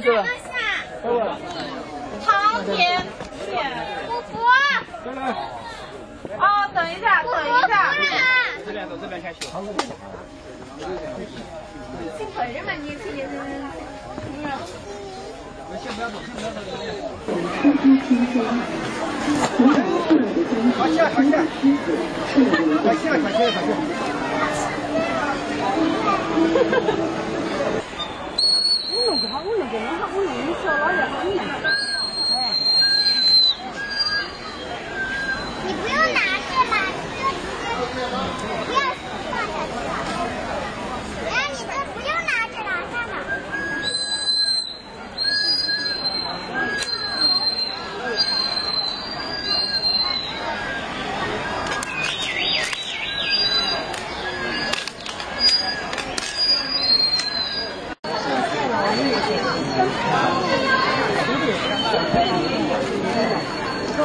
下一个了。唐甜甜，姑姑。哦，等一下，等一下。这边走，这边。先不要走，先不要走，